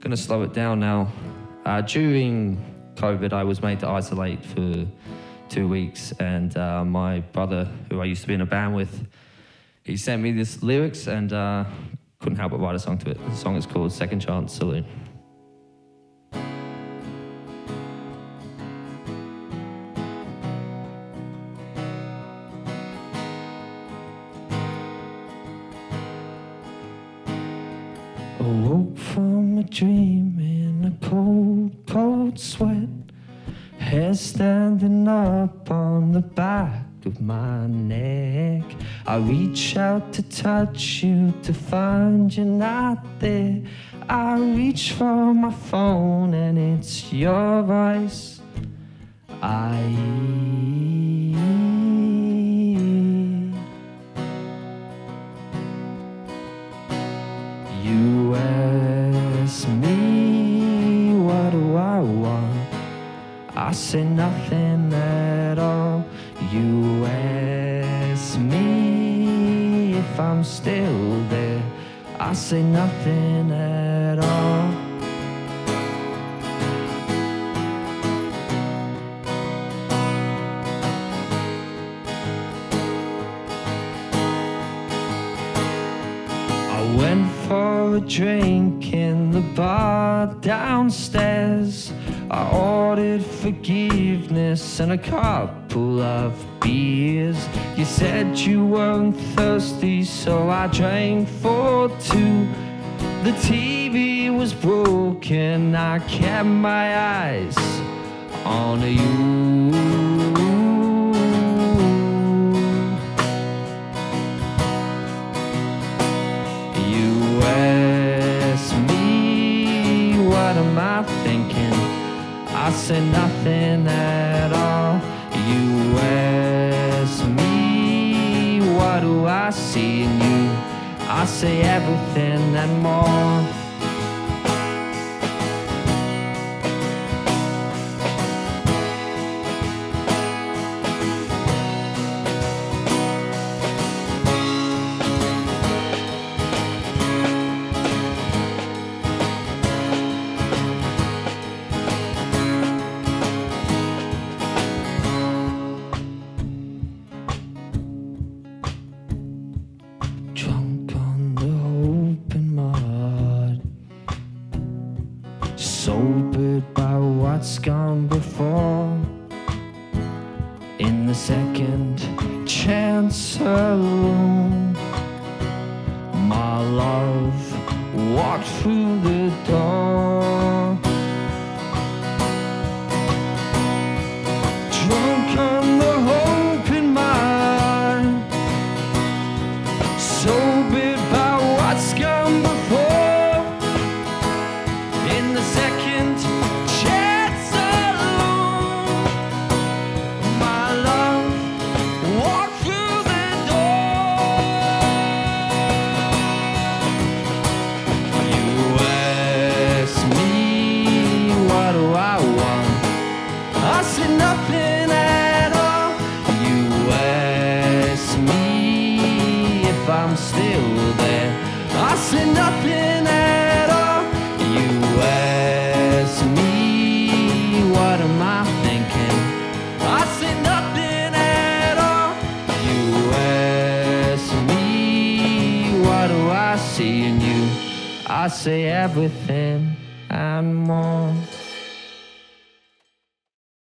Gonna slow it down now. Uh, during COVID, I was made to isolate for two weeks, and uh, my brother, who I used to be in a band with, he sent me this lyrics, and uh, couldn't help but write a song to it. The song is called Second Chance Saloon. Awoke from a dream in a cold, cold sweat. Hair standing up on the back of my neck. I reach out to touch you to find you're not there. I reach for my phone and it's your voice. I. I say nothing at all. You ask me if I'm still there. I say nothing at all. For a drink in the bar downstairs. I ordered forgiveness and a couple of beers. You said you weren't thirsty, so I drank for two. The TV was broken, I kept my eyes on you. I say nothing at all. You ask me what do I see in you? I say everything and more. What's gone before. In the second chance saloon, my love walked through the door. Drunk on the open mind sobered by what's Still there. I said nothing at all. You ask me what am I thinking? I said nothing at all. You ask me what do I see in you? I say everything and more.